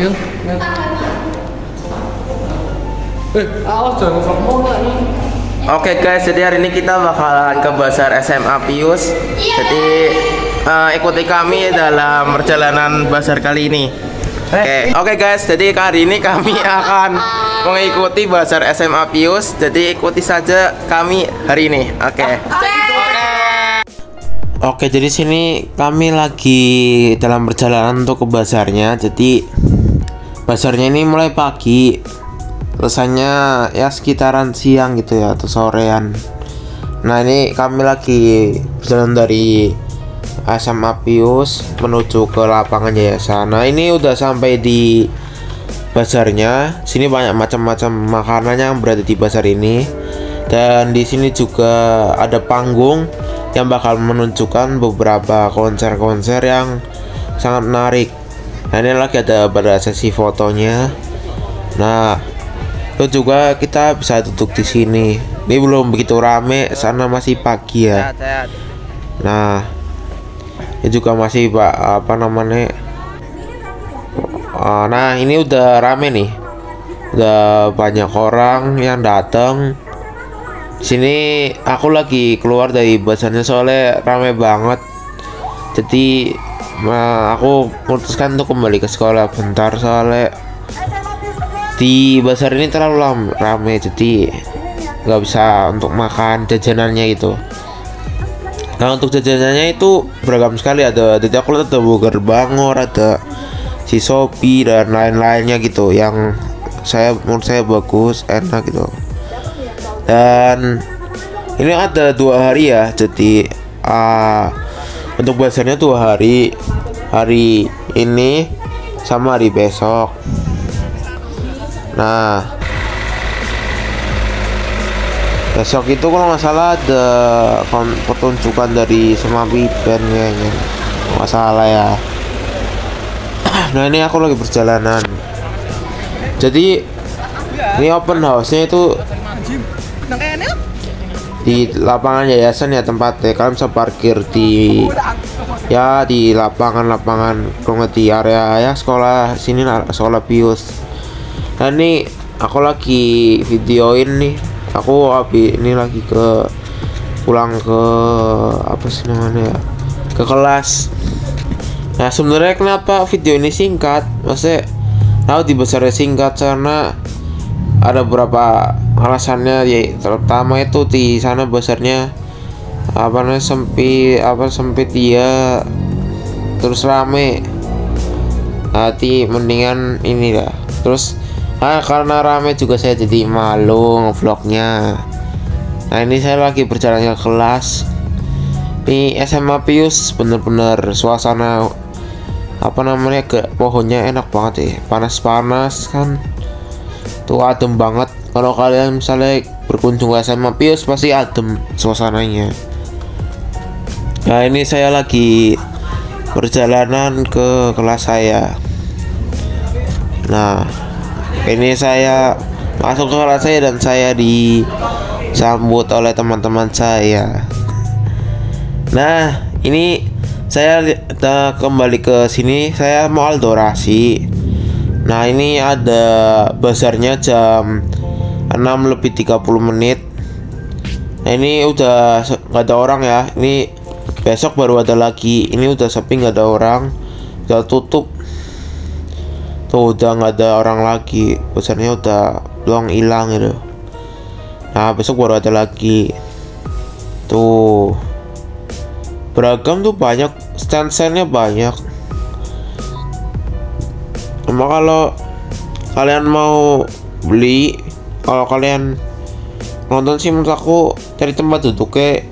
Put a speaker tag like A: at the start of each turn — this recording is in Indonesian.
A: Yuk, yuk. Eh, awas jangan ngomong lah ini.
B: Oke guys, jadi hari ini kita bakalan ke Bazar SMA Pius. Jadi eh, ikuti kami dalam perjalanan bazar kali ini. Oke, oke guys, jadi hari ini kami akan mengikuti Bazar SMA Pius. Jadi ikuti saja kami hari ini. Oke. Oke, jadi sini kami lagi dalam perjalanan untuk ke bazarnya. Jadi bazarnya ini mulai pagi, selesainya ya sekitaran siang gitu ya atau sorean. Nah ini kami lagi berjalan dari SMA Pius menuju ke lapangan yayasan. Nah ini udah sampai di bazarnya. Sini banyak macam-macam makanan yang berada di bazar ini. Dan di sini juga ada panggung yang bakal menunjukkan beberapa konser-konser yang sangat menarik. Nah ini lagi ada pada sesi fotonya. Nah itu juga kita bisa duduk di sini. Ini belum begitu rame, sana masih pagi ya. Nah, ini juga masih pak apa namanya? Oh, Nah, ini udah rame nih. Udah banyak orang yang datang. Sini aku lagi keluar dari bazarnya soalnya rame banget. Jadi aku memutuskan untuk kembali ke sekolah bentar soalnya di bazar ini terlalu lam- rame jadi nggak bisa untuk makan jajanannya itu nah untuk jajanannya itu beragam sekali ada jadi aku lihat ada burger bangor ada si sopi dan lain-lainnya gitu yang saya menurut saya bagus enak gitu dan ini ada dua hari ya jadi ah, untuk bazarnya dua hari hari ini sama hari besok Nah, besok itu kalau nggak salah ada pertunjukan dari Semawi Band kayaknya, nggak salah ya. Nah ini aku lagi perjalanan. Jadi ini open house-nya itu di lapangan yayasan ya tempatnya kalian bisa parkir di ya di lapangan-lapangan kalau di area ya sekolah sini lah, sekolah Pius Nah ini aku lagi videoin nih. Aku habis ini lagi ke pulang ke apa sih namanya ya? Ke kelas. Nah sebenarnya kenapa video ini singkat? Maksudnya tahu di besarnya singkat karena ada beberapa alasannya? Ya terutama itu di sana besarnya apa namanya sempit apa sempit dia terus rame. Hati mendingan ini lah terus ah karena rame juga saya jadi malu ngevlognya nah ini saya lagi berjalan ke kelas. Di SMA Pius bener-bener suasana apa namanya ke pohonnya enak banget ya. Panas-panas kan tuh adem banget. Kalau kalian misalnya berkunjung ke SMA Pius pasti adem suasananya. Nah ini saya lagi perjalanan ke kelas saya. Nah ini saya masuk ke kelas saya dan saya disambut oleh teman-teman saya. Nah ini saya kita kembali ke sini. Saya mau aldorasi nah ini ada bazarnya jam 6 lebih 30 menit. Nah ini udah nggak ada orang ya. Ini besok baru ada lagi. Ini udah sepi nggak ada orang. Udah tutup. Tuh udah nggak ada orang lagi. Besarnya udah belum hilang gitu nah besok baru ada lagi. Tuh. Beragam tuh banyak stand standnya banyak cuma kalau kalian mau beli kalau kalian nonton sih menurut aku cari tempat duduknya